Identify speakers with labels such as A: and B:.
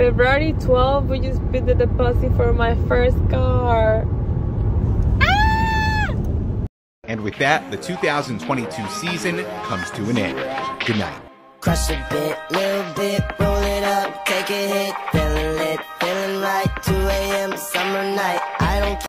A: February 12, we just paid the deposit for my first car. Ah!
B: And with that, the 2022 season comes to an end. Good night.
C: Crush a bit, little bit, roll it up, take a hit, feeling lit, feeling like 2 a.m. summer night. I don't